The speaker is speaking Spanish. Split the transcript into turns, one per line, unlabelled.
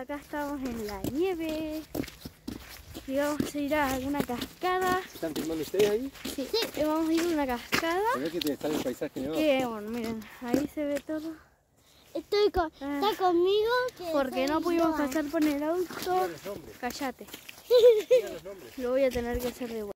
acá estamos en la nieve. Y vamos a ir a alguna cascada.
¿Están filmando ustedes ahí?
Sí, eh, vamos a ir a una cascada.
Que está el paisaje nevado.
Que bueno, miren, ahí se ve todo.
Estoy con,
Ah.
está conmigo.
Porque no pudimos pasar por el auto. Cállate. Lo voy a tener que hacer de vuelta.